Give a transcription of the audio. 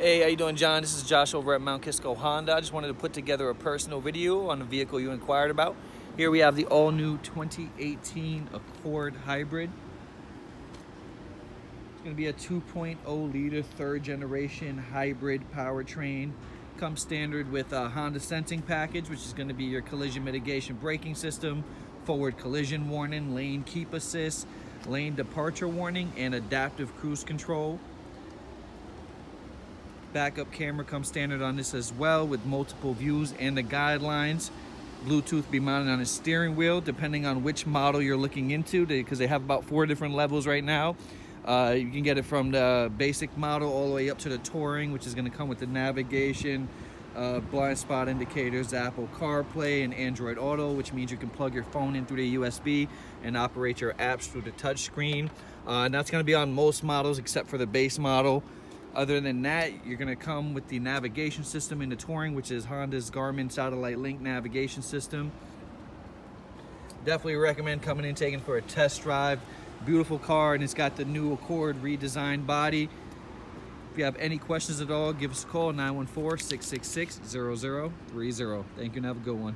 Hey, how you doing, John? This is Josh over at Mount Kisco Honda. I just wanted to put together a personal video on the vehicle you inquired about. Here we have the all-new 2018 Accord Hybrid. It's going to be a 2.0 liter third generation hybrid powertrain. Comes standard with a Honda sensing package, which is going to be your collision mitigation braking system, forward collision warning, lane keep assist, lane departure warning, and adaptive cruise control. Backup camera comes standard on this as well with multiple views and the guidelines. Bluetooth be mounted on the steering wheel depending on which model you're looking into because they have about four different levels right now. Uh, you can get it from the basic model all the way up to the Touring, which is going to come with the navigation, uh, blind spot indicators, Apple CarPlay, and Android Auto, which means you can plug your phone in through the USB and operate your apps through the touchscreen. Uh, and that's going to be on most models except for the base model. Other than that, you're gonna come with the navigation system in the Touring, which is Honda's Garmin Satellite Link navigation system. Definitely recommend coming in, taking for a test drive. Beautiful car, and it's got the new Accord redesigned body. If you have any questions at all, give us a call, 914-666-0030. Thank you, and have a good one.